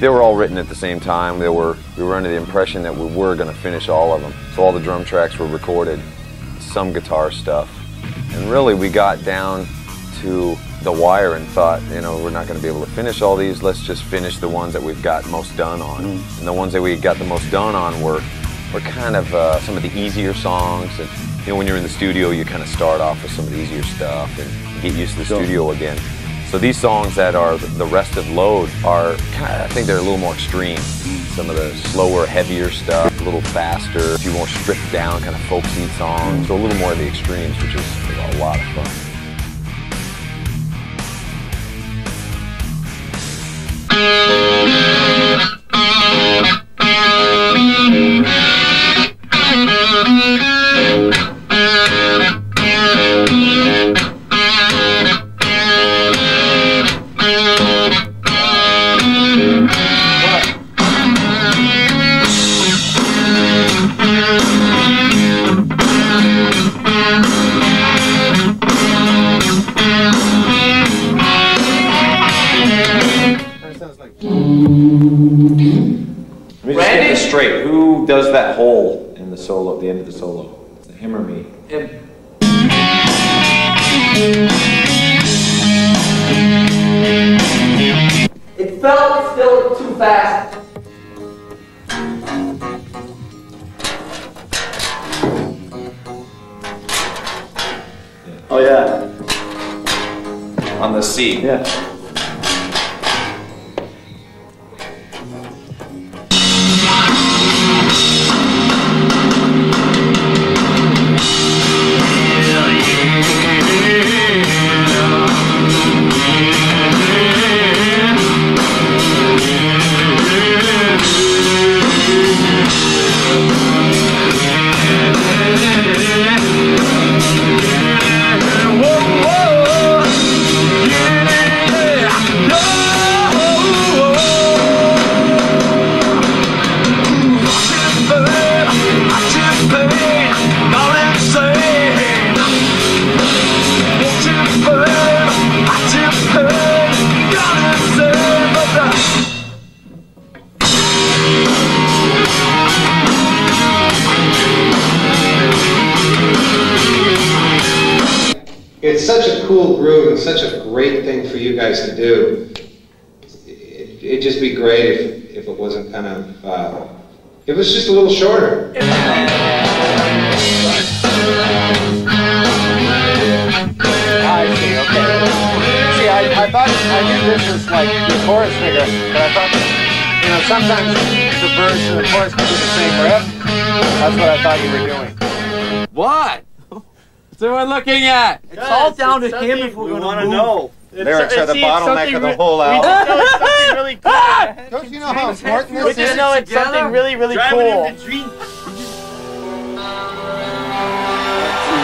They were all written at the same time. They were, we were under the impression that we were going to finish all of them. So all the drum tracks were recorded, some guitar stuff. And really we got down to the wire and thought, you know, we're not going to be able to finish all these. Let's just finish the ones that we've got most done on. Mm. And the ones that we got the most done on were, were kind of uh, some of the easier songs. And, you know, when you're in the studio, you kind of start off with some of the easier stuff and get used to the studio again. So these songs that are the rest of Load are, kind of, I think they're a little more extreme. Some of the slower, heavier stuff, a little faster, a few more stripped down, kind of folksy songs. So a little more of the extremes, which is a lot of fun. On the sea. Yeah. Little shorter. I see, okay. See, I, I thought, I knew this was like the chorus figure, but I thought, you know, sometimes the verse and the chorus can be the same riff. That's what I thought you were doing. What? What's everyone looking at? It's all down to him if we're We gonna want to move. know. Lyrics are the bottleneck of the whole album. just know it's something really cool. Don't you know how important We just know it's something really, really cool.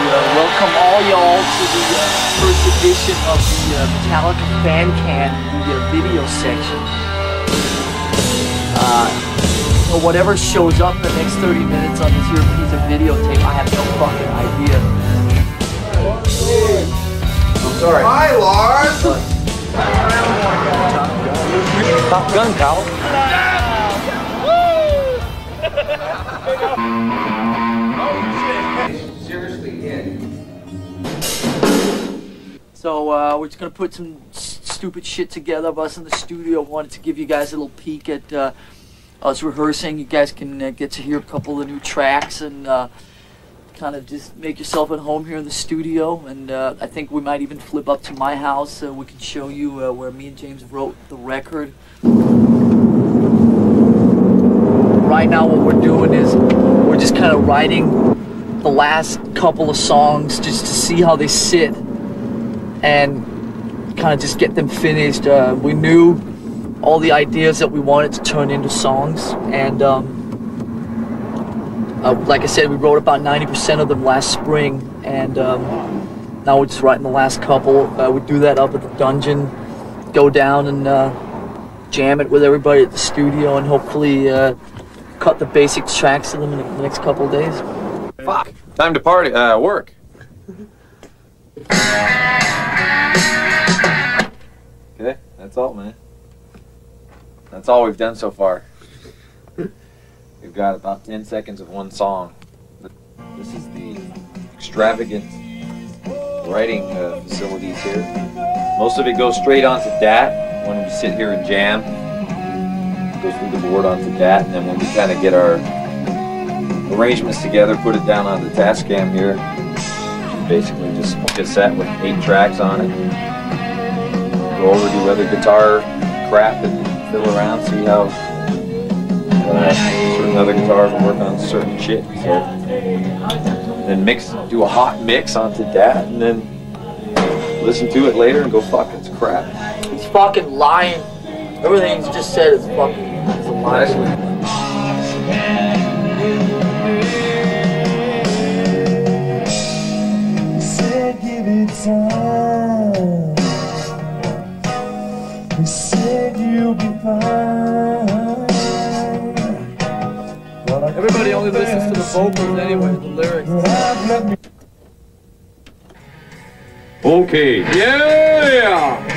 Uh, welcome all y'all to the uh, first edition of the uh, Metallica Fan Can, the uh, video section. Uh, so whatever shows up the next 30 minutes on this here piece of videotape, I have no fucking idea. I'm sorry. Hi, Lars! Top gun, pal. So uh, we're just gonna put some stupid shit together of us in the studio. Wanted to give you guys a little peek at uh, us rehearsing. You guys can uh, get to hear a couple of the new tracks and uh, kind of just make yourself at home here in the studio. And uh, I think we might even flip up to my house. So we can show you uh, where me and James wrote the record. Right now, what we're doing is we're just kind of writing the last couple of songs just to see how they sit and kind of just get them finished. Uh, we knew all the ideas that we wanted to turn into songs, and um, uh, like I said, we wrote about 90% of them last spring, and um, now we're just writing the last couple. Uh, we do that up at the dungeon, go down and uh, jam it with everybody at the studio, and hopefully uh, cut the basic tracks of them in the next couple days. Fuck. Time to party. Uh, work. Okay, that's That's all, man. That's all we've done so far. We've got about 10 seconds of one song. This is the extravagant writing uh, facilities here. Most of it goes straight onto DAT when we sit here and jam. Goes through the board onto DAT, and then when we kind of get our arrangements together, put it down on the Tascam here. Basically, just cassette with eight tracks on it. Go over do other guitar crap and fiddle around, see how uh, certain other guitars will work on certain shit. So then mix, do a hot mix onto that, and then listen to it later and go, fuck, it's crap. He's fucking lying. Everything he's just said is fucking is a lie. Only listens to the vocals anyway, the lyrics. Okay. Yeah! Yeah!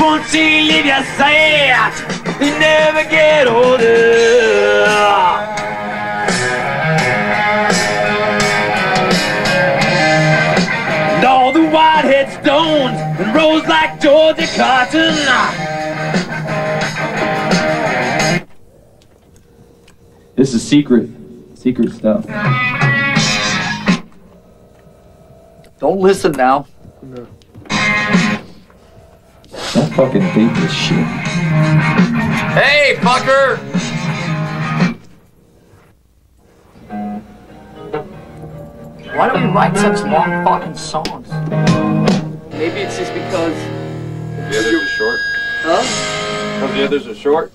Once you leave your sad, you never get older. And rose like Georgia cotton. this is secret, secret stuff. Don't listen now. Don't fucking beat this shit. Hey, fucker! Why do we write such long fucking songs? Maybe it's just because. The others are short. Huh? Because the others are short.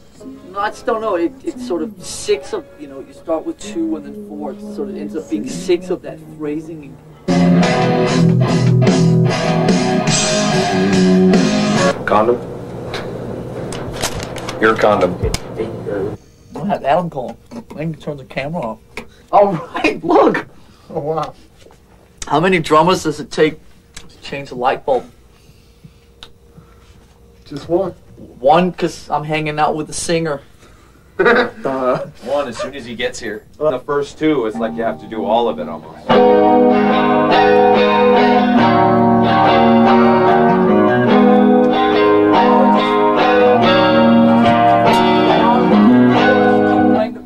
No, I just don't know. It, it's sort of six of, you know, you start with two and then four. It sort of ends up being six of that phrasing. Condom? Your condom. I'll have Adam call him. I can turn the camera off. All right, look. Oh, wow. How many drummers does it take to change the light bulb? Just one. One, because I'm hanging out with the singer. Uh, One as soon as he gets here. The first two, it's like you have to do all of it almost. playing the.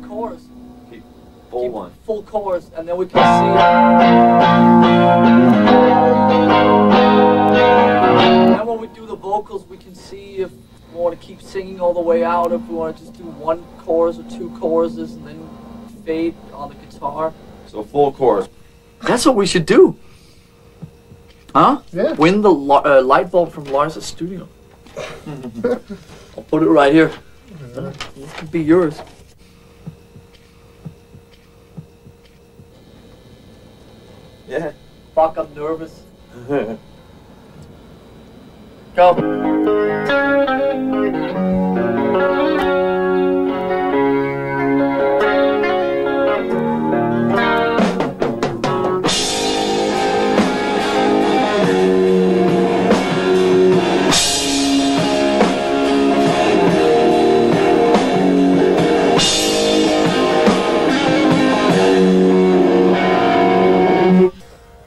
Full one. full chorus, and then we can see. Vocals, we can see if we want to keep singing all the way out, if we want to just do one chorus or two choruses, and then fade on the guitar. So full chorus. That's what we should do. Huh? Yeah. Win the lo- uh, light bulb from Lars' studio. I'll put it right here. This could be yours. Yeah. Fuck, I'm nervous.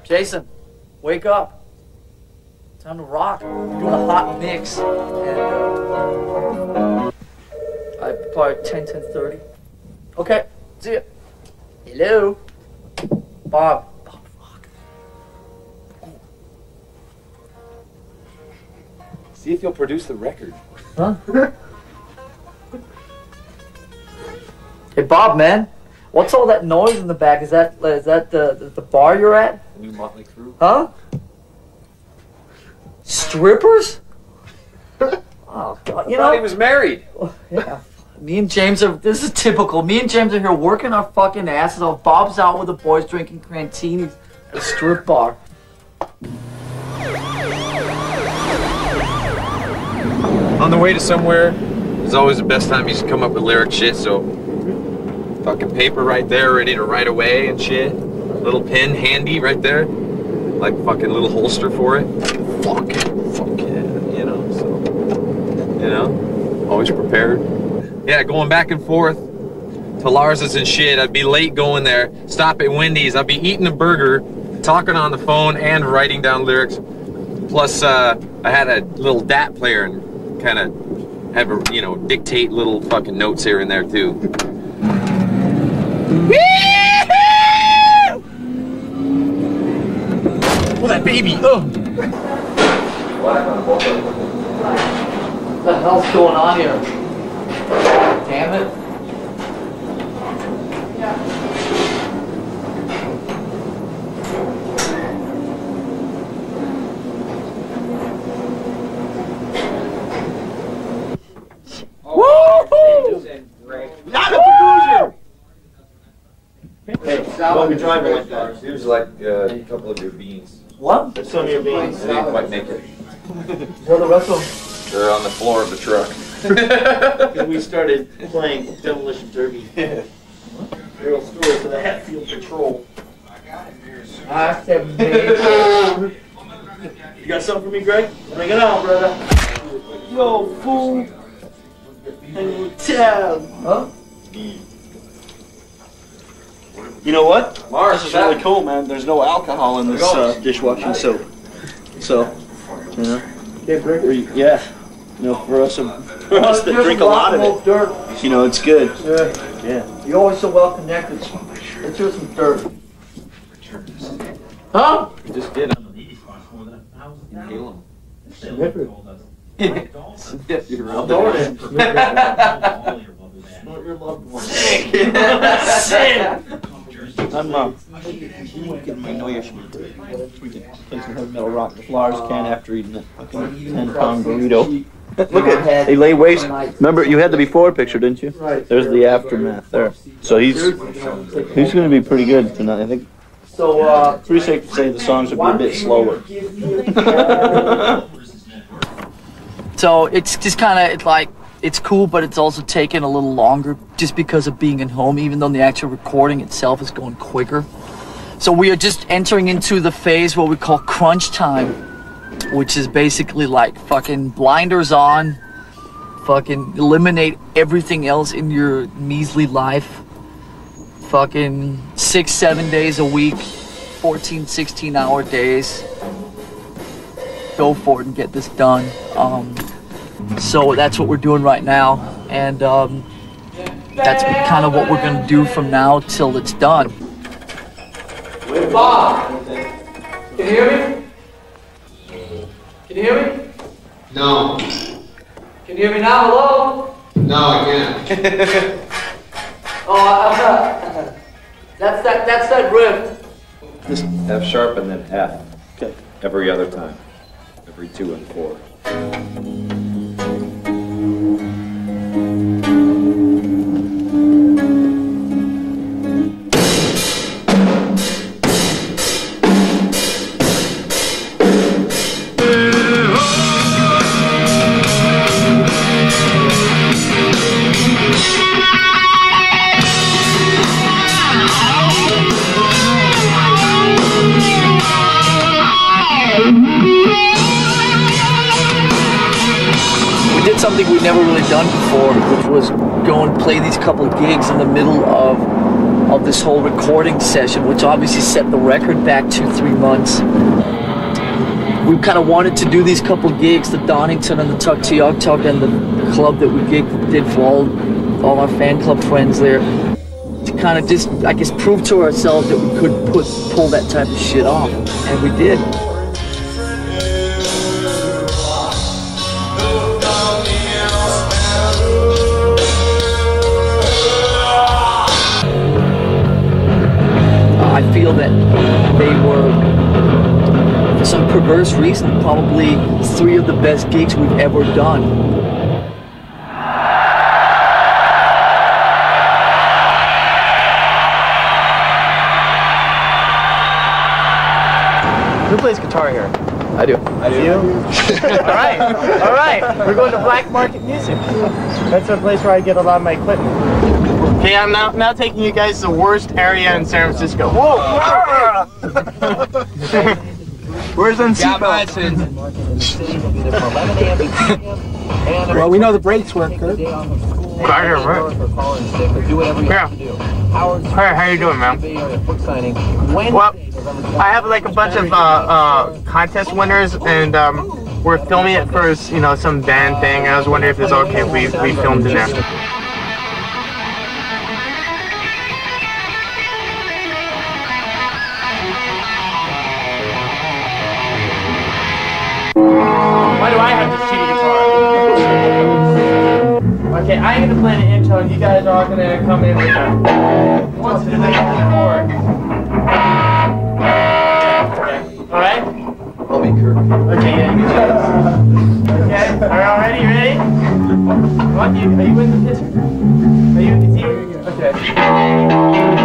Jason, wake up. Time to rock. We're doing a hot mix. And, uh, I probably 10, 10, 30. Okay, see ya. Hello. Bob. Bob, fuck. See if you'll produce the record. Huh? hey, Bob, man. What's all that noise in the back? Is that is that the, the, the bar you're at? The new Motley Crue. Huh? Strippers? Oh God! You know he was married. yeah. Me and James are. This is typical. Me and James are here working our fucking asses off. Bob's out with the boys drinking crantinis at a strip bar. On the way to somewhere is always the best time you should come up with lyric shit, so fucking paper right there ready to write away and shit. little pen handy right there, like fucking little holster for it. Fuck it, fuck yeah, you know. So, you know, always prepared. Yeah, going back and forth to Lars's and shit. I'd be late going there. Stop at Wendy's. I'd be eating a burger, talking on the phone, and writing down lyrics. Plus, uh, I had a little DAT player and kind of have a you know dictate little fucking notes here and there too. Oh, that baby! Oh. What the hell's going on here? Damn it. Don't be driving like that. Here's like uh, a couple of your beans. What? Some of your beans. I didn't quite make it. Where are the rest of them? They're on the floor of the truck. we started playing Demolition Derby. Real story for the Hatfield Patrol. I got it. I said, baby. You got something for me, Greg? Bring it on, brother. Yo, fool. And tell. Huh? You know what? Mars, this is really cool, man. There's no alcohol in this uh, dishwashing soap. So, you know, we- yeah, you know, for us, um, for us that drink a lot of it, Dirt. you know, it's good. Yeah. Yeah. You're always so well connected. Let's hear some dirt. Huh? You just did. Kill him. Sniff your I'll rubber. it. Not your loved one. I'm uh, getting my Noya schmeat. We can play some heavy metal rock with Lars can after eating that fucking 10 pound burrito. Look at, they lay waste. Remember, you had the before picture, didn't you? Right. There's the aftermath there. So he's he's going to be pretty good tonight. I think So, uh, it's pretty safe to say the songs will be a bit slower. so it's just kind of it's like it's cool, but it's also taking a little longer just because of being at home. Even though the actual recording itself is going quicker. So we are just entering into the phase what we call crunch time, which is basically like fucking blinders on, fucking eliminate everything else in your measly life. Fucking six, seven days a week, 14, 16 hour days. Go for it and get this done. Um, so that's what we're doing right now, and um, that's kind of what we're gonna do from now till it's done. Bob, can you hear me? Can you hear me? No, Can you hear me now? Hello? no, I can't. Oh, I'm not. That's that. That's that riff. Just F sharp and then F. Okay. Every other time. Every two and four. We we'd never really done before, which was go and play these couple of gigs in the middle of of this whole recording session, which obviously set the record back two, three months. We kind of wanted to do these couple gigs, the Donington and the Tuck Tuktoyaktuk Tuk and the club that we gig, did for all, all our fan club friends there, to kind of just, I guess, prove to ourselves that we could put pull that type of shit off, and we did. Feel that they were, for some perverse reason, probably three of the best gigs we've ever done. Who plays guitar here? I do. i You? all right, all right. We're going to Black Market Music. That's a place where I get a lot of my equipment. Okay, I'm now now taking you guys to the worst area in San Francisco. Whoa! Where's them seatbelts? Well, we know the brakes work good. Carter, right? Yeah. Hey, how are you doing, man? Well, I have like a bunch of uh, uh, contest winners, and um, we're filming it for you know some band thing. I was wondering if it's okay if we we filmed in there. I'm gonna play the intro, and you guys are all gonna come in with a. What's the chord? Okay. All right. I'll be Kurt. Okay, yeah, you guys. Okay, are y'all ready? Ready? What? You, are you in the pitcher? Are you? in the he? Okay.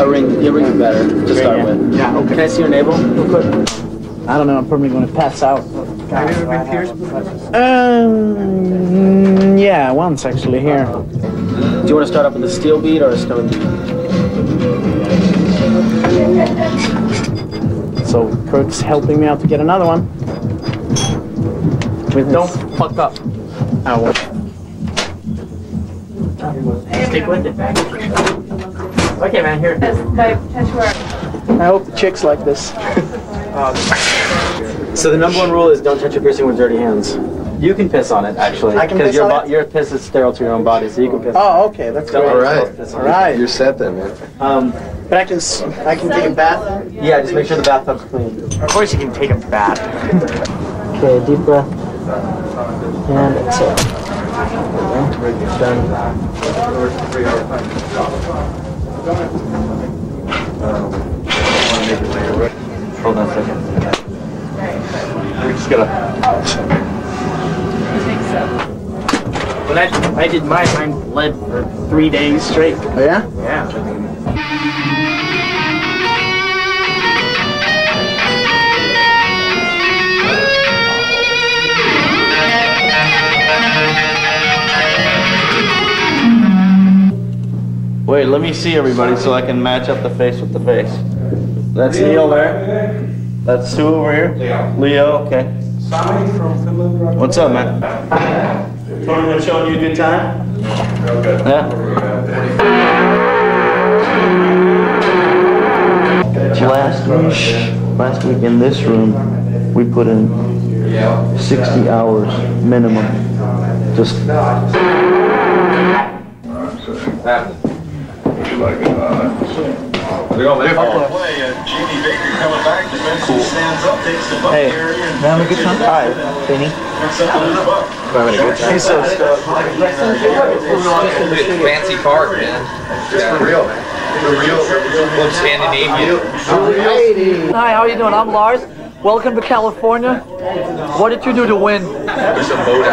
A ring. A ring, your ring is better to start yeah. with. Yeah. Okay. Can I see your navel real quick? I don't know. I'm probably going to pass out. Have you ever been pierced before? Um, yeah, once actually here. Do you want to start off with a steel bead or a stone bead? So Kirk's helping me out to get another one. With Don't his- fuck up. Ow. Stick with it. Okay, man. Here. I hope the chicks like this. So the number one rule is don't touch your piercing with dirty hands. You can piss on it actually, I can because piss your on it? your piss is sterile to your own body, so you can piss. Oh, okay, that's Don't great. worry, don't piss on All it. right. You're set then, man. Um, But I can s- I can take a bath. yeah, just make sure the bathtub's clean. Of course you can take a bath. Okay, deep breath. And exhale. Done. Hold on a second. We just gotta. When I, I did mine, mine bled for three days straight. Oh yeah? Yeah. Wait, let me see everybody so I can match up the face with the face. That's Neil there. That's Sue over here. Leo. Leo, okay. What's up, man? Tony been showing you a good time? Yeah. Last week, last week in this room, we put in 60 hours minimum. Just Hey, having a good time? Hi, Benny. Having a good time. He's so stoked. Fancy card, man. Yeah, for real, man. For real. Well, Scandinavian. Lady. Hi, how are you doing? I'm Lars. Welcome to California. What did you do to win? There's a boat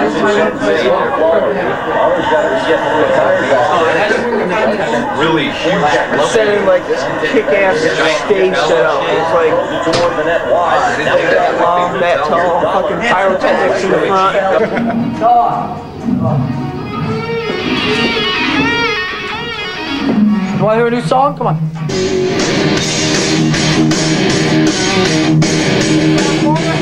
Really huge. Setting like this kick-ass stage setup. It's like that long, that tall, fucking pyrotechnics in the front. You want to hear a new song? Come on. For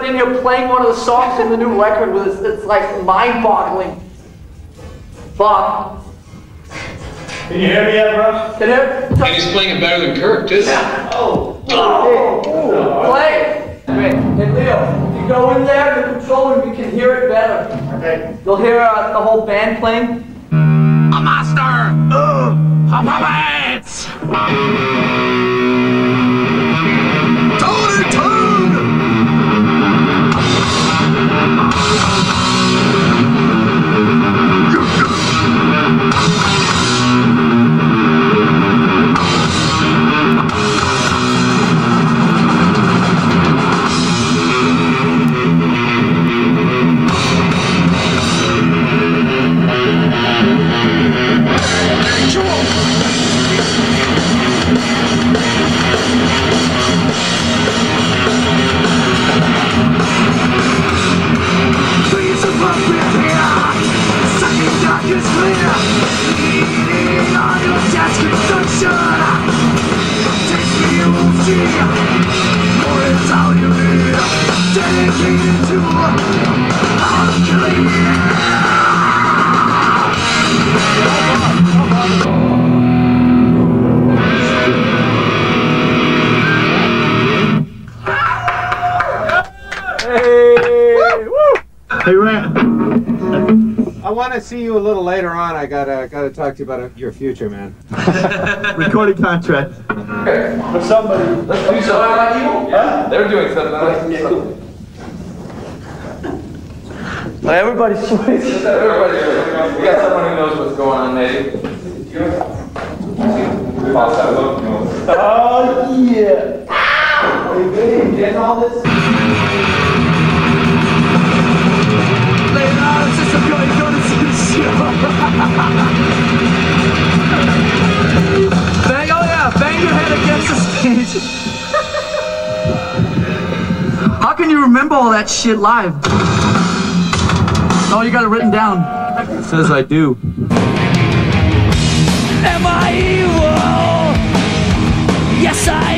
we in here playing one of the songs in the new record with us. It's like mind-boggling. Fuck. Can you hear me yet, bro? Can you And he's playing it better than Kirk, too. Oh. Play. Great. Hey Leo, if you go in there in the control room, you can hear it better. Okay. You'll hear uh, the whole band playing. A master of puppets! Tony I want to see you a little later on. I gotta gotta talk to you about your future, man. Recording contract. For somebody. Let's do something. evil. Yeah, they're doing something. Let's do something. Everybody's sweet. Everybody, we got someone who knows what's going on, maybe. Toss that look. Oh, yeah. Getting all this? Later on, since I'm going bang, yeah, bang your head against the stage. How can you remember all that shit live? Oh, you got it written down. It says I do. Am I evil? Yes, I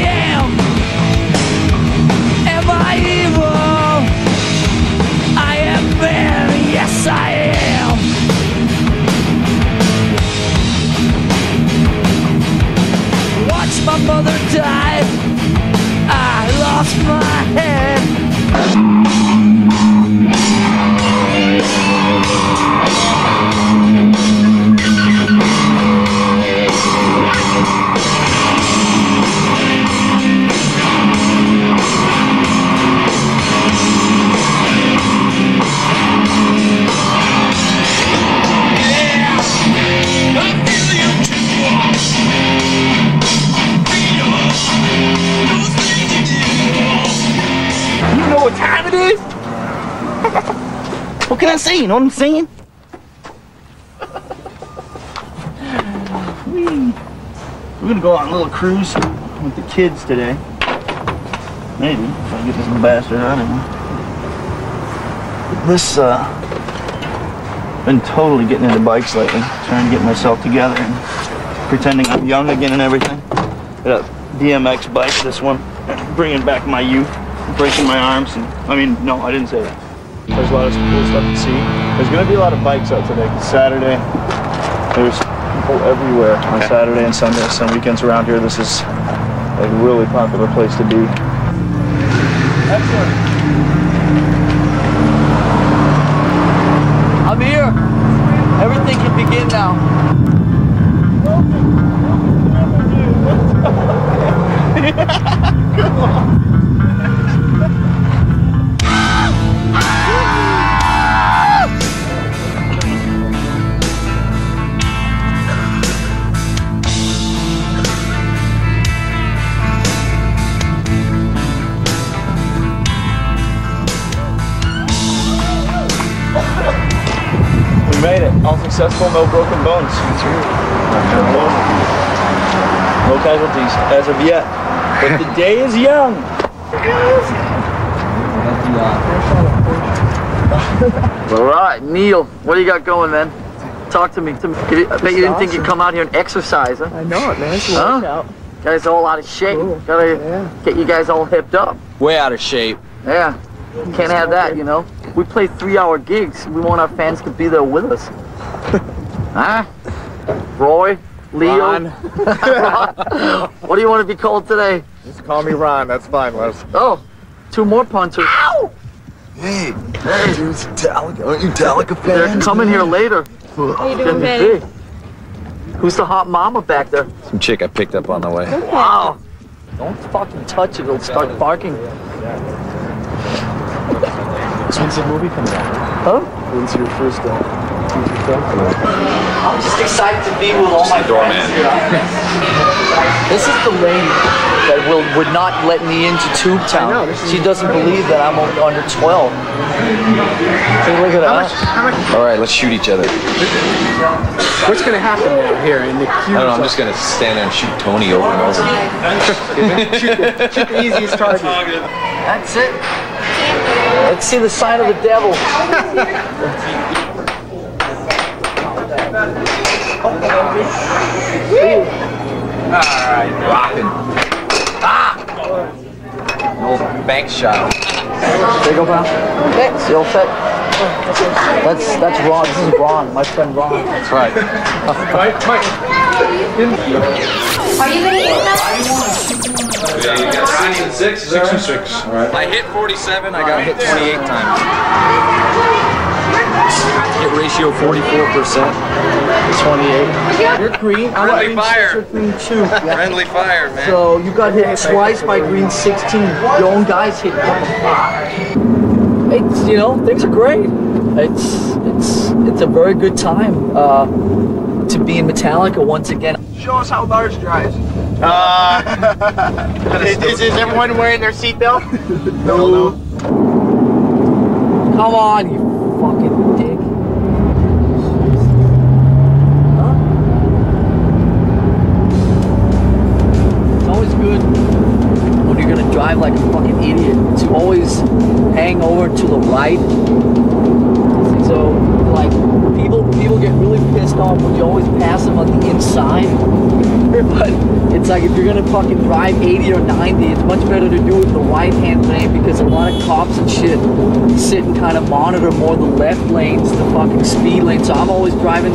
mother died. I lost my head. What can I say? You know what I'm saying? We're gonna go on a little cruise with the kids today. Maybe if I get this bastard out of here. This uh, been totally getting into bikes lately. Trying to get myself together and pretending I'm young again and everything. Got a BMX bike. This one, bringing back my youth breaking my arms and I mean no I didn't say that there's a lot of cool stuff to see. There's gonna be a lot of bikes out today. Saturday. There's people everywhere on Saturday and Sunday, some weekends around here. This is a really popular place to be. I'm successful, no broken bones. No casualties as of yet. But the day is young. All right, Neil, what do you got going, man? Talk to me. To me. You- I bet you didn't think you'd come out here and exercise, huh? I know it, man. It's a Huh? workout. Guys all out of shape. Gotta get you guys all hipped up. Way out of shape. Yeah, can't have that, you know. We play three-hour gigs. We want our fans to be there with us. Huh? Roy, Leo, Ron. Ron. What do you want to be called today? Just call me Ron. That's fine, Les. Oh, two more punters. Hey, Hey, dude, Metallica. Aren't you Metallica they're fans? coming here later. How you doing, be Who's the hot mama back there? Some chick I picked up on the way. Wow. Don't fucking touch it. It'll start barking. When's the movie coming out? Huh? When's your first uh, feature film coming? I'm just excited to be with all my doorman. friends here. This is the lady that will would not let me into Tube Town. know, this is- She doesn't believe that I'm under 12. Take a look at that. All right, let's shoot each other. What's gonna happen now here in the queue? I queue? don't know. I'm just gonna stand there and shoot Tony over and over. shoot, the, shoot the easiest target. That's it. Let's see the sign of the devil. Rocking. Ah! An old bank shot. There you go, pal. Okay, see all set. That's that's Ron. This is Ron, my friend Ron. That's right. Are you gonna eat that? Yeah, you got six and six. Six and six. All right. I hit 47. I got hit 28 times. Hit ratio 44 percent. 28. You're green. I'm Friendly green fire. six, you're green two. Friendly fire, man. So you got hit twice by green 16. Your own guys hit you. It's you know things are great. It's it's it's a very good time uh, to be in Metallica once again. Show us how Lars drives. Uh, is, is, is everyone wearing their seatbelt? no. No. Come on, you fucking dick. Always good when you're gonna drive like a fucking idiot to always hang over to the right. So, like, people people get really pissed off when you always pass them on the inside. But it's like if you're gonna fucking drive 80 or 90, it's much better to do it the right hand lane because a lot of cops and shit sit and kind of monitor more the left lanes, the fucking speed lane. So I'm always driving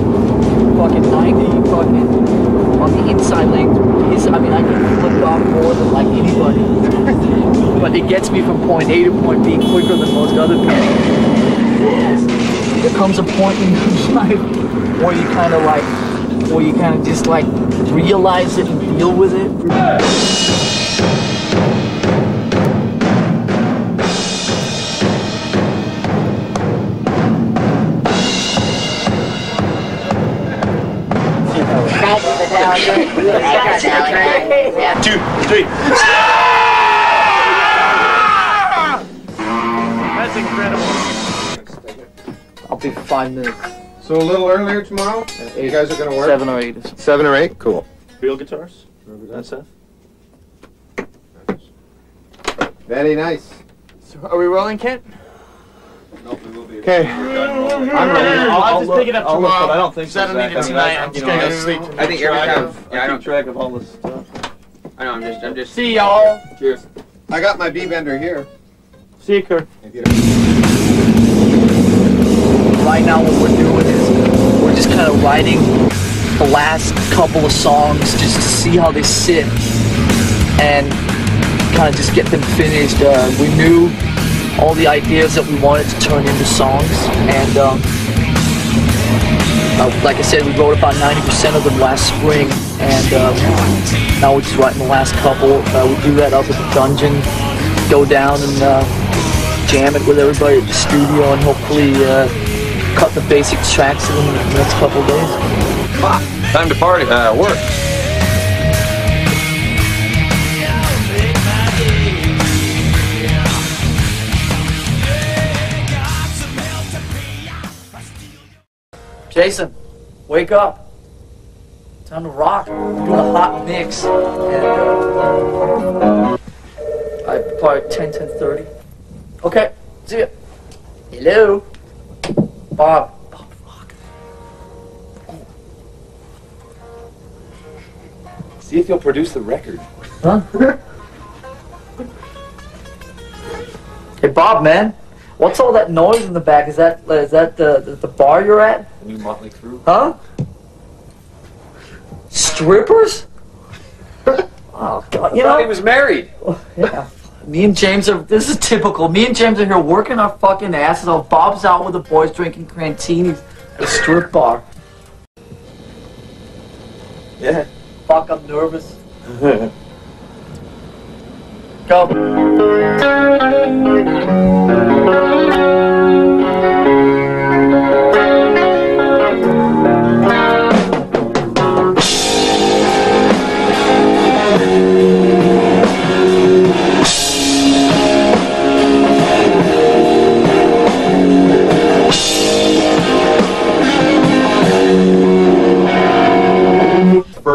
fucking 90 fucking on the inside lane. I mean, I can flip off more than like anybody. but it gets me from point A to point B quicker than most other people. There comes a point in your life where you kind of like, where you kind of just like realize it and deal with it. Two, three. Ah! That's incredible. I'll be five minutes. So a little earlier tomorrow? You guys are gonna work? Seven or eight. Seven or eight? Cool. Real guitars? That's it. Very nice. Are we rolling, Kent? Okay. I'm ready. I'll, I'll just pick it up I'll look, tomorrow. but I don't think so, I don't need Zach. it I mean, tonight. I- I'm just gonna know, go I- sleep. I think every track time- of- yeah, I I don't- keep track of all this stuff. I know, I'm just, I'm just. See y'all. Cheers. I got my B-bender here. See you, Kurt. Right now, what we're doing is we're just kind of writing the last couple of songs just to see how they sit and kind of just get them finished. Uh, we knew all the ideas that we wanted to turn into songs, and um, uh, like I said, we wrote about 90% of them last spring, and uh, now we're just writing the last couple. Uh, we do that up at the dungeon, go down and uh, jam it with everybody at the studio, and hopefully uh, cut the basic tracks in the next couple days. Time to party. Uh, work. Jason, wake up. Time to rock. We're doing a hot mix. And, uh, I probably 10, 10, 30. Okay, see ya. Hello. Bob. Bob, rock. See if you'll produce the record. Huh? hey, Bob, man. What's all that noise in the back? Is that is that the, the, the bar you're at? New Motley Crue. Huh? Strippers? oh God! You I know he was married. Yeah. Me and James are. This is typical. Me and James are here working our fucking asses off. Bob's out with the boys drinking crantinis at a strip bar. Yeah. Fuck, I'm nervous. Go.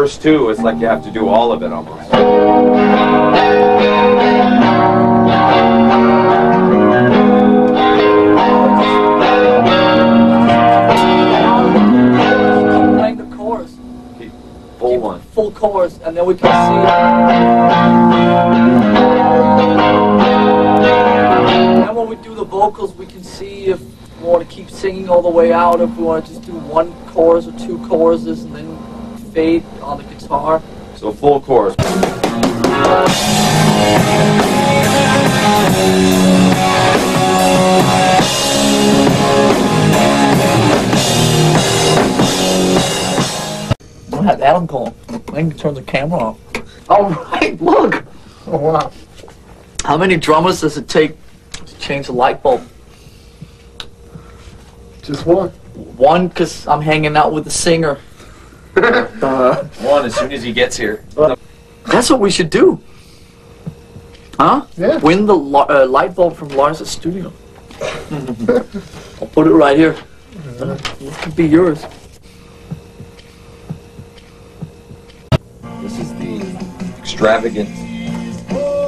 First two, it's like you have to do all of it almost. Playing the chorus. Full one. Full chorus, and then we can see. And when we do the vocals, we can see if we want to keep singing all the way out, if we want to just do one chorus or two choruses, and then fade on the guitar. So full chorus. I have Adam call. I can turn the camera off. All right, look. Oh, wow. How many drummers does it take to change a light bulb? Just one. One, because I'm hanging out with the singer. Uh, One as soon as he gets here. that's what we should do. Huh? Yeah. Win the lo- uh, light bulb from Lars' studio. I'll put it right here. It could be yours. This is the extravagant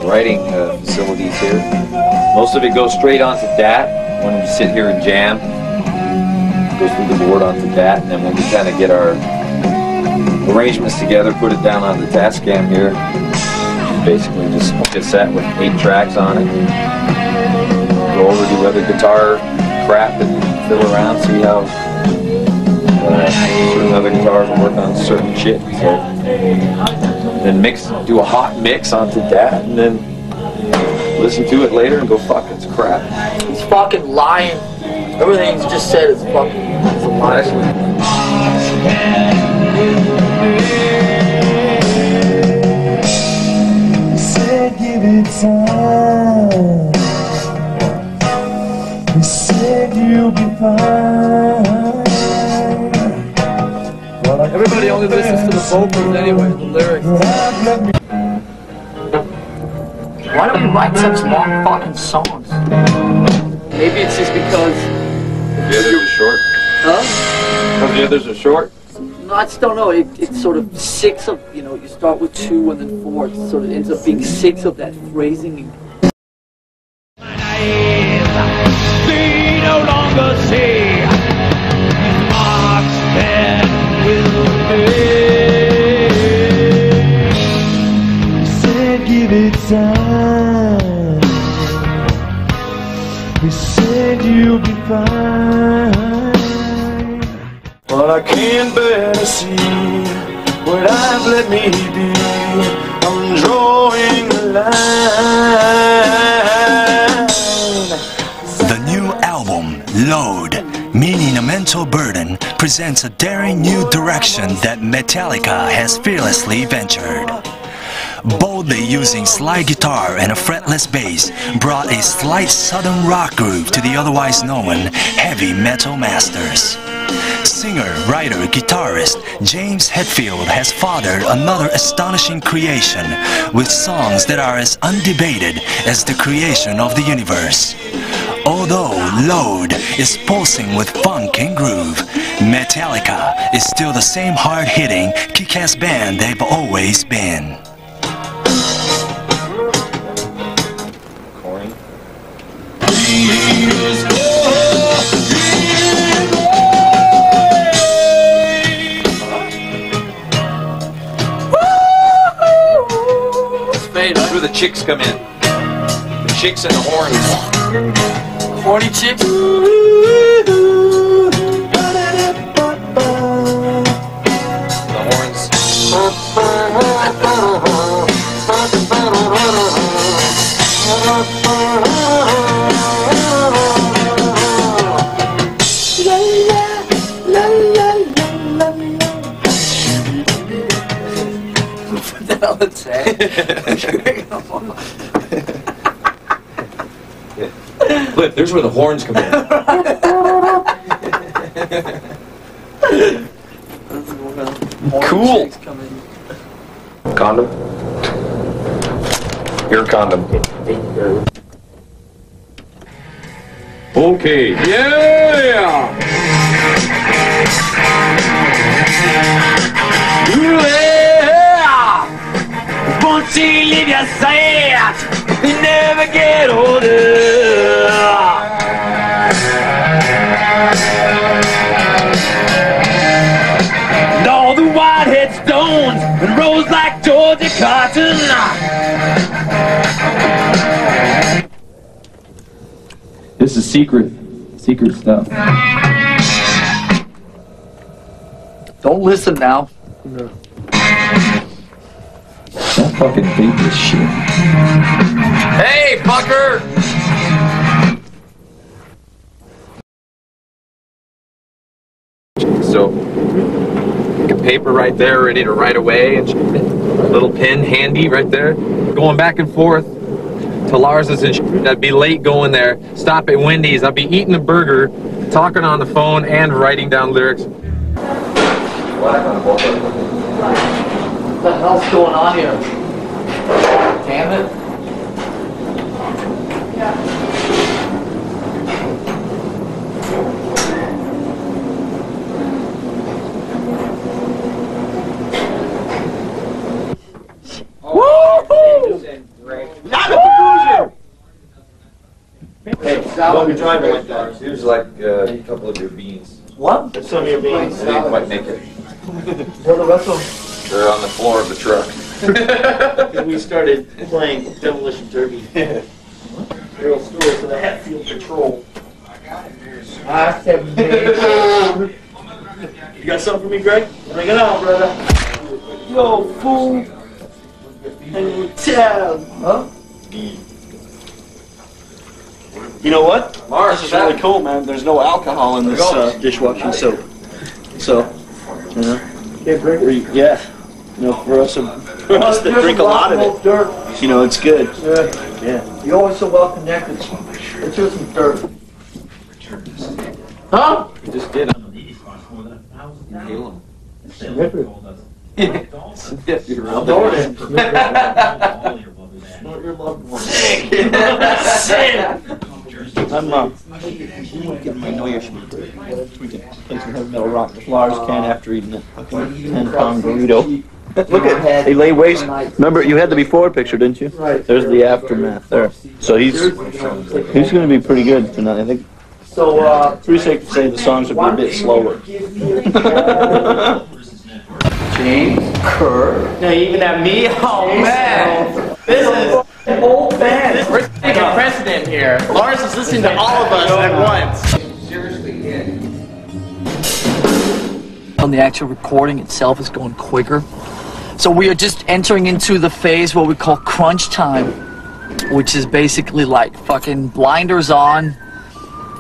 writing uh, facilities here. Most of it goes straight onto DAT when we sit here and jam. Goes through the board onto DAT, and then when we kind of get our arrangements together, put it down on the Tascam here. Basically, just cassette with eight tracks on it. Go over to other guitar crap and fiddle around, see how uh, certain other guitars will work on certain shit. So then mix, do a hot mix onto that, and then listen to it later and go, fuck, it's crap. He's fucking lying. Everything he's just said is fucking is a lie. You said give it time. You said you'll be fine. But Everybody only listens to the vocals anyway, the lyrics. I've let me Why don't we write such long fucking songs? Maybe it's just because. The others are short. Huh? Because the others are short. No, I just don't know. It, it's sort of six of, you know, you start with two and then four. It sort of ends up being six of that phrasing. We no longer see marks that will said give it time. You said you'll be fine. But I can't let me be. I'm drawing the line. The new album, Load, Meaning a Mental Burden, presents a daring new direction that Metallica has fearlessly ventured. Boldly using slide guitar and a fretless bass, brought a slight southern rock groove to the otherwise known heavy metal masters. Singer, writer, guitarist James Hetfield has fathered another astonishing creation with songs that are as undebated as the creation of the universe. Although Load is pulsing with funk and groove, Metallica is still the same hard-hitting, kick-ass band they've always been. The chicks come in. The chicks and the horns. Horny chicks. The horns. What the hell is Look, there's where the horns come in. Cool. Condom? Your condom. Okay. Yeah! Yeah! Won't you leave your sad? You never get older. And all the whitehead stones and rolls like Georgia cotton. This is secret. Secret stuff. Don't listen now. Don't fucking date this shit. Hey, fucker! So, like a paper right there, ready to write away, and sh- little pen handy right there, going back and forth to Lars's and sh- I'd be late going there. Stop at Wendy's. I'd be eating a burger, talking on the phone, and writing down lyrics. What the hell's going on here? Damn it. Hey, don't be driving like that. Here's like uh, a couple of your beans. What? Some of your beans. They didn't quite make it. Where the rest of them? They're on the floor of the truck. Because we started playing Demolition Derby. Real story for the Hatfield Patrol. I have made You got something for me, Greg? Bring it on, brother. Yo, fool. And tell. Huh? You know what? Mars, this is really cool, man. There's no alcohol in this uh, dishwashing soap. So, you know, we- yeah, you know, for us, to- for us that drink a lot of it, Dirt. you know, it's good. Yeah. Yeah. You're always so well connected. Let's hear some dirt. Huh? We just did. Inhale Snip it. them. Sniff your Snort rubber. it. Snort your loved one. I'm uh, getting my New Year's. We can play some heavy metal rock with Lars can after eating a ten pound burrito. Look at he lay waste. Remember you had the before picture, didn't you? Right. There's the aftermath there. So he's he's going to be pretty good tonight. I think So, uh, pretty safe to say the songs will be a bit slower. James Kerr. No, even have me? Oh, man. This is Old man. We're taking precedent here. Lars is listening to all of us at once. Seriously, yeah. On the actual recording itself is going quicker. So we are just entering into the phase what we call crunch time, which is basically like fucking blinders on,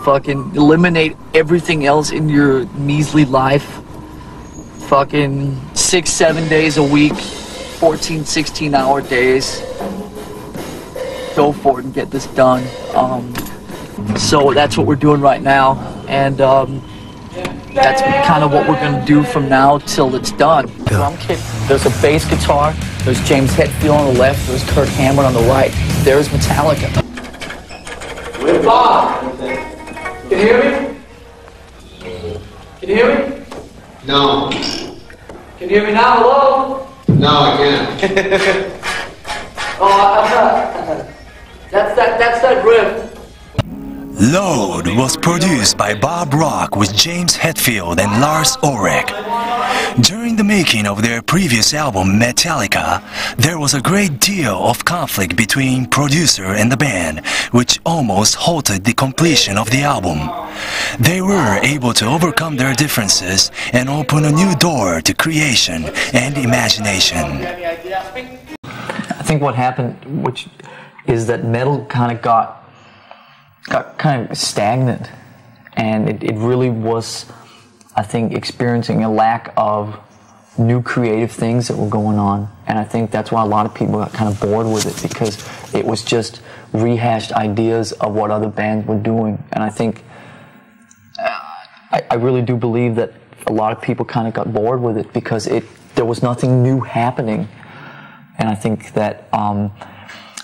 fucking eliminate everything else in your measly life. Fucking six, seven days a week, 14, 16 hour days. Go for it and get this done. Um, so that's what we're doing right now. And um, that's kind of what we're going to do from now till it's done. Drum kit, there's a bass guitar, there's James Hetfield on the left, there's Kirk Hammett on the right, there's Metallica. Bob, can you hear me? Can you hear me? No. Can you hear me now? Hello? No, I can't. Oh, I'm not. That's that. That's that riff. Load was produced by Bob Rock with James Hetfield and Lars Ulrich. During the making of their previous album Metallica, there was a great deal of conflict between producer and the band, which almost halted the completion of the album. They were able to overcome their differences and open a new door to creation and imagination. I think what happened, which is that metal kind of got got kind of stagnant, and it, it really was, I think, experiencing a lack of new creative things that were going on, and I think that's why a lot of people got kind of bored with it because it was just rehashed ideas of what other bands were doing, and I think I, I really do believe that a lot of people kind of got bored with it because it there was nothing new happening, and I think that um,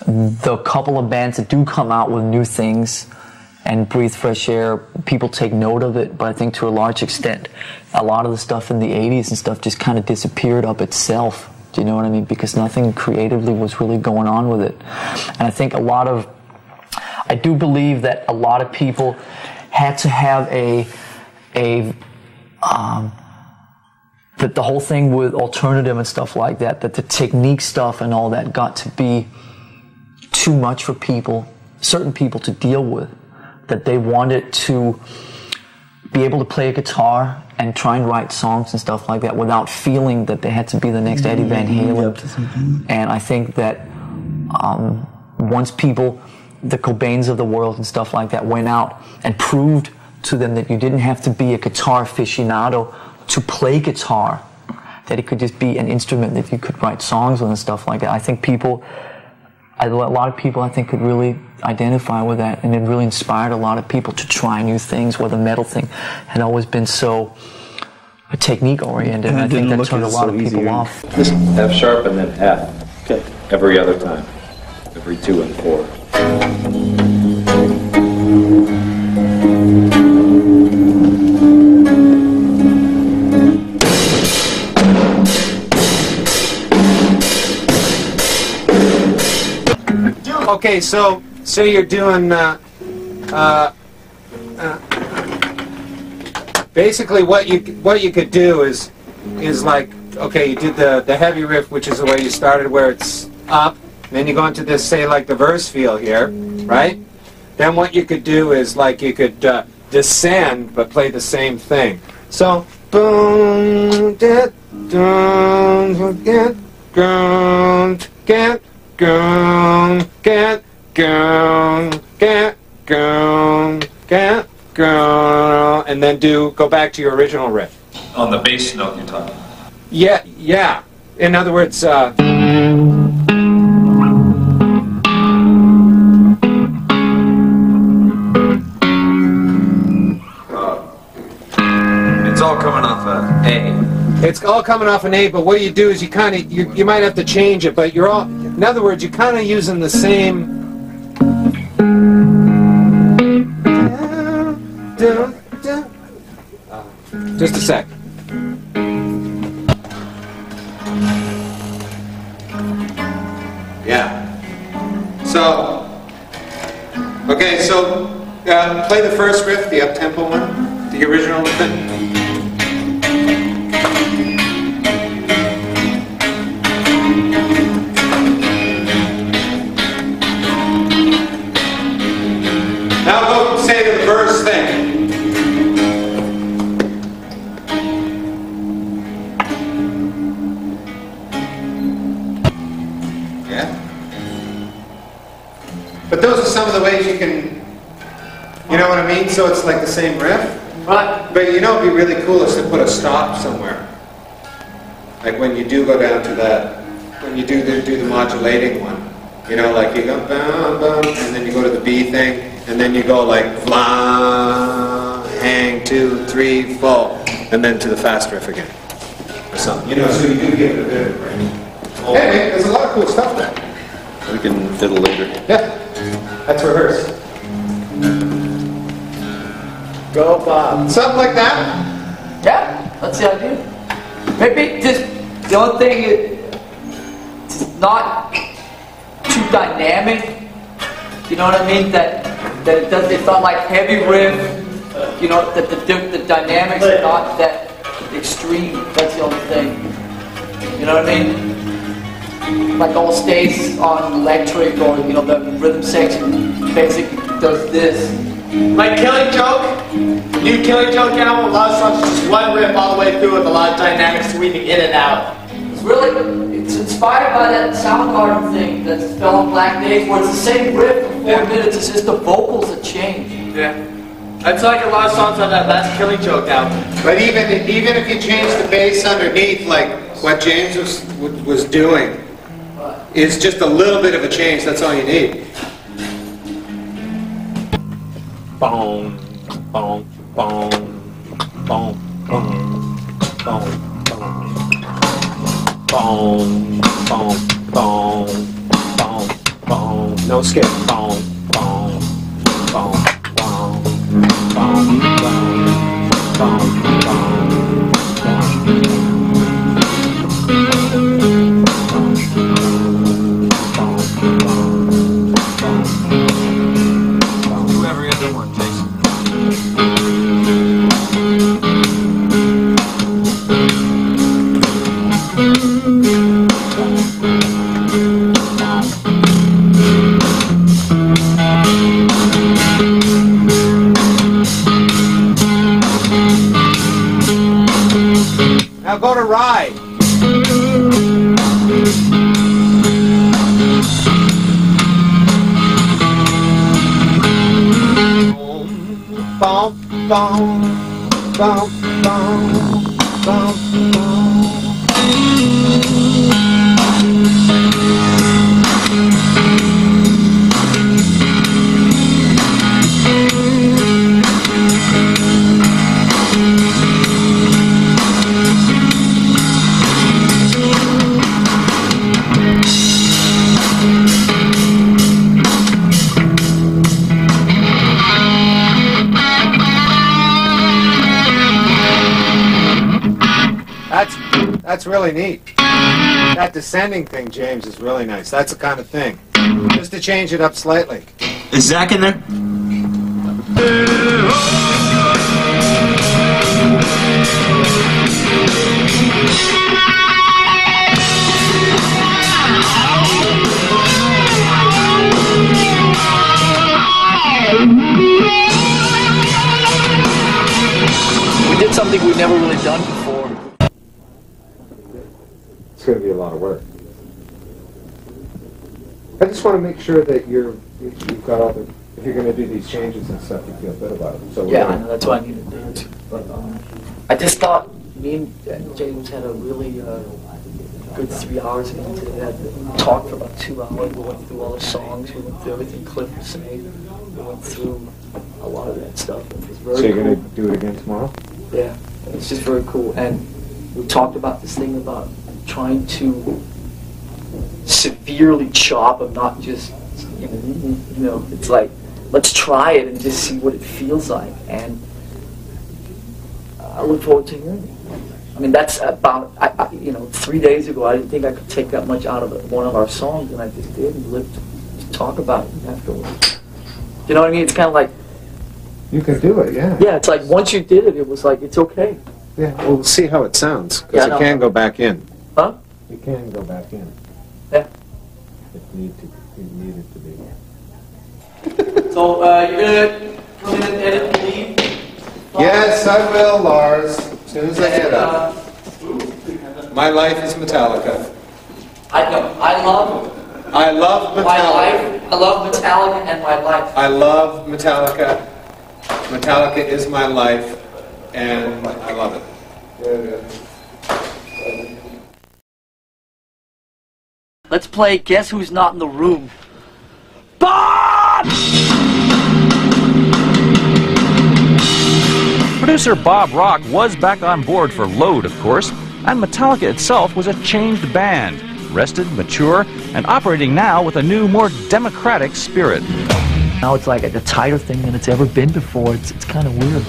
the couple of bands that do come out with new things and breathe fresh air, people take note of it. But I think to a large extent, a lot of the stuff in the '80s and stuff just kind of disappeared up itself. Do you know what I mean? Because nothing creatively was really going on with it, and I think a lot of I do believe that a lot of people had to have a a um, that the whole thing with alternative and stuff like that, that the technique stuff and all that got to be too much for people, certain people to deal with. That they wanted to be able to play a guitar and try and write songs and stuff like that without feeling that they had to be the next Eddie Van Halen. And I think that um, once people, the Cobains of the world and stuff like that, went out and proved to them that you didn't have to be a guitar aficionado to play guitar, that it could just be an instrument that you could write songs with and stuff like that. I think people, a lot of people, I think, could really identify with that, and it really inspired a lot of people to try new things. Where the metal thing had always been so uh, technique oriented, and, And I think that turned a lot so of people easy. off. Just F sharp and then F. Okay. Every other time. Every two and four. Okay, so so you're doing uh, uh, uh, basically what you what you could do is is like okay, you did the the heavy riff, which is the way you started, where it's up. Then you go into this, say, like the verse feel here, right? Then what you could do is like you could uh, descend, but play the same thing. So boom, did, don't get, don't get, Gone, get, gone, get, gone, get, gone, and then do go back to your original riff. On the bass note you're talking. Yeah, yeah. In other words, uh, It's all coming off a A. it's all coming off an A. But what you do is you kind of you, you might have to change it, but you're all. In other words, you're kind of using the same. Just a sec. Yeah. So, okay, so uh, play the first riff, the up-tempo one, the original thing. I mean? So it's like the same riff. Right. But you know what'd be really cool is to put a stop somewhere. Like when you do go down to that, when you do the, do the modulating one. You know, like you go bum, bum, and then you go to the B thing, and then you go like fly, hang, two, three, four, and then to the fast riff again. Or something. You know, so you do give it a bit of a break. Anyway, there's a lot of cool stuff there. We can fiddle later. Yeah, that's rehearse. Go, Bob. Something like that? Yeah, that's the idea. Maybe just the only thing is it's not too dynamic. You know what I mean? That that it does. It's not like heavy riff. You know that the, the, the dynamics are not that extreme. That's the only thing. You know what I mean? Like all stays on electric or you know the rhythm section basically does this. Like Killing Joke, new Killing Joke album, a lot of songs just one riff all the way through with a lot of dynamics sweeping in and out. It's really, it's inspired by that Soundgarden thing that fell on Black Days, where it's the same riff for four minutes, it's just the vocals that change. Yeah. It's like a lot of songs on that last Killing Joke album. But even even if you change the bass underneath, like what James was was doing, is just a little bit of a change. That's all you need. Boom, boom, boom, boom, boom, boom, boom, boom, boom, boom, boom. No skip. Boom, boom, boom, boom, boom, boom, boom, That descending thing, James, is really nice. That's the kind of thing. Just to change it up slightly. Is Zach in there? We did something we've never really done before. It's going to be a lot of work. I just want to make sure that you're you've got all the if you're going to do these changes and stuff, you feel good about it. So we're Yeah, I gonna- know, that's why I needed to. But, um, I just thought me and James had a really uh, good three hours ago today. We had talked for about two hours. We went through all the songs. We went through everything Cliff was saying. We went through a lot of that stuff. It was very So you're cool. to do it again tomorrow? Yeah, it's just very cool. And we talked about this thing about trying to severely chop them, not just, you know, it's like, let's try it and just see what it feels like. And I look forward to hearing it. I mean, that's about, I, I, you know, three days ago, I didn't think I could take that much out of it, one of our songs, and I just did, and lived to talk about it afterwards. You know what I mean? It's kind of like, You can do it, yeah. yeah, it's like once you did it, it was like, it's okay. Yeah, well, we'll see how it sounds, Yeah, because I it know. can go back in. Huh? It can go back in. Yeah. If need to, if needed to be. So uh, you're gonna come in and edit the lead? Yes, I will, Lars, as soon as I get Uh, up. My life is Metallica. I know. I love I love Metallica. My life. I love Metallica and my life. I love Metallica. Metallica is my life, and I love it. Let's play Guess Who's Not in the Room. Bob! Producer Bob Rock was back on board for Load, of course, and Metallica itself was a changed band, rested, mature, and operating now with a new, more democratic spirit. Now it's like a tighter thing than it's ever been before. It's, it's kind of weird.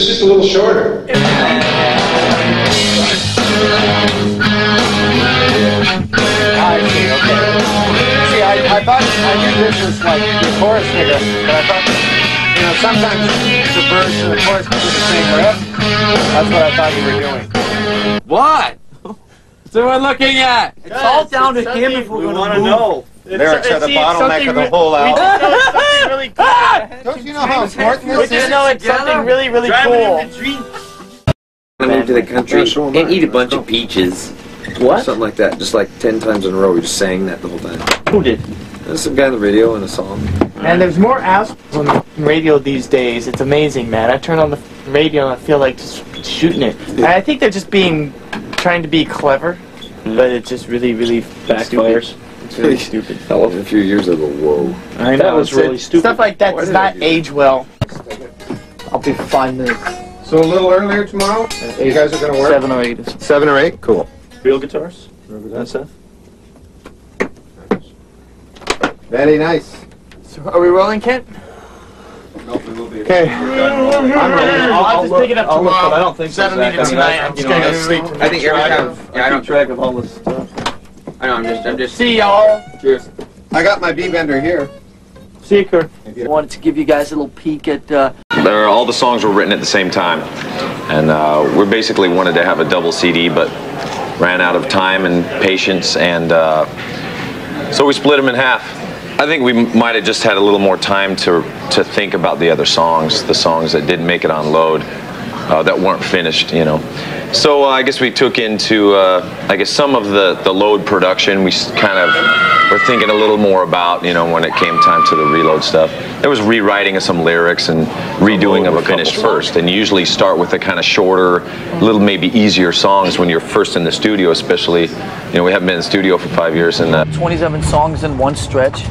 Was just a little shorter. I see, okay. See, I, I thought, I knew this was like the chorus figure, but I thought, you know, sometimes the verse and the chorus can do the same riff. That's what I thought you were doing. What? What's everyone looking at? It's all down to him if we're We going want to to know. Lyrics are the bottleneck of the whole We album. just know it's something really cool. Don't you know how important We this just know it's something really, really cool. I moved to the country and eat a bunch of peaches. What? Something like that. Just like ten times in a row. We just sang that the whole time. Who did? There's some guy on the radio and a song. And there's more apps on the radio these days. It's amazing, man. I turn on the radio and I feel like just shooting it. And I think they're just being, trying to be clever, but it's just really, really Backfires. Stupid. It's really stupid. I love a few years ago. Whoa. I That was it's- really stupid. Stuff like that Why does not do age well. I'll be five minutes. So a little earlier tomorrow? You guys are gonna work? Seven or eight. Seven or eight? Cool. Real guitars? That's it. Very nice. So are we rolling, Kent? Okay. I'm ready. I'll, I'll just pick it up I'll look, tomorrow. I don't think so, Seven Zach. minutes I tonight. I'm you just gonna go that's- to sleep. I think every time. Yeah, I I don't. keep track of all this stuff. I know. I'm just. I'm just. See y'all. Cheers. I got my B-bender here. Seeker. I wanted to give you guys a little peek at uh, There, all the songs were written at the same time, and uh, we basically wanted to have a double CD, but ran out of time and patience, and uh, so we split them in half. I think we might have just had a little more time to to think about the other songs, the songs that didn't make it on load, uh, that weren't finished, you know. So uh, I guess we took into, uh, I guess some of the, the load production. We kind of were thinking a little more about, you know, when it came time to the reload stuff. There was rewriting of some lyrics and redoing of a finished first. And you usually start with the kind of shorter, little maybe easier songs when you're first in the studio, especially. You know, we haven't been in the studio for five years, and uh, 27 songs in one stretch.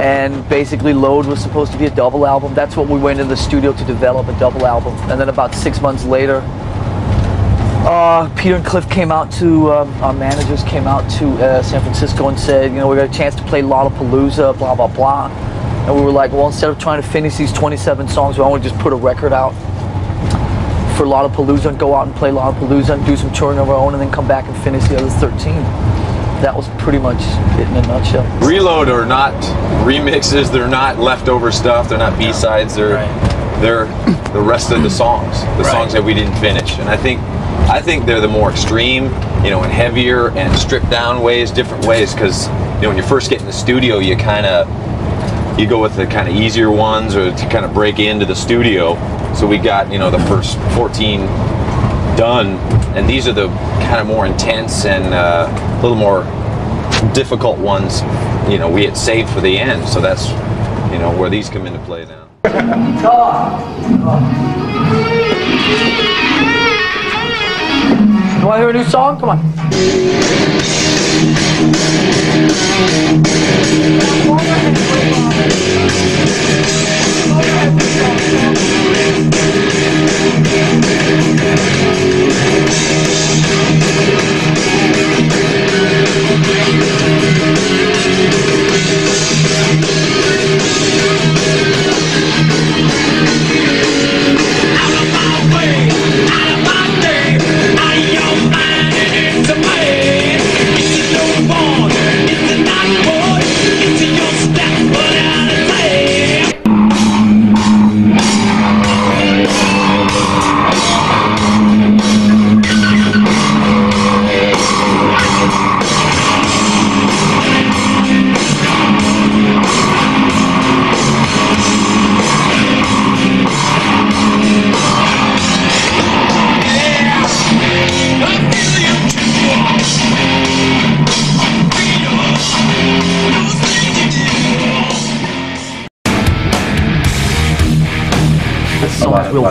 And basically, Load was supposed to be a double album. That's what we went into the studio to develop a double album. And then about six months later, uh, Peter and Cliff came out to, um, our managers came out to uh, San Francisco and said, you know, we got a chance to play Lollapalooza, blah, blah, blah. And we were like, well, instead of trying to finish these 27 songs, why don't we just put a record out for Lollapalooza and go out and play Lollapalooza and do some touring of our own and then come back and finish the other 13. That was pretty much it in a nutshell. Reload are not remixes. They're not leftover stuff. They're not B sides. They're they're the rest of the songs, the songs that we didn't finish. And I think I think they're the more extreme, you know, and heavier and stripped down ways, different ways. Because you know, when you first get in the studio, you kind of you go with the kind of easier ones or to kind of break into the studio. So we got you know the first 14 done, and these are the kind of more intense and uh, a little more difficult ones. You know, we had saved for the end, so that's you know where these come into play now. You want hear a new song? Come on. Real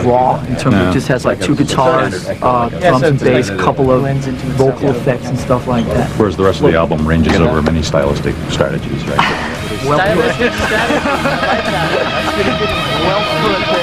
raw in terms of it just has like two guitars, uh, drums and bass, a couple of vocal effects and stuff like that. Whereas the rest of the album ranges over many stylistic strategies, right? Well put. well put there.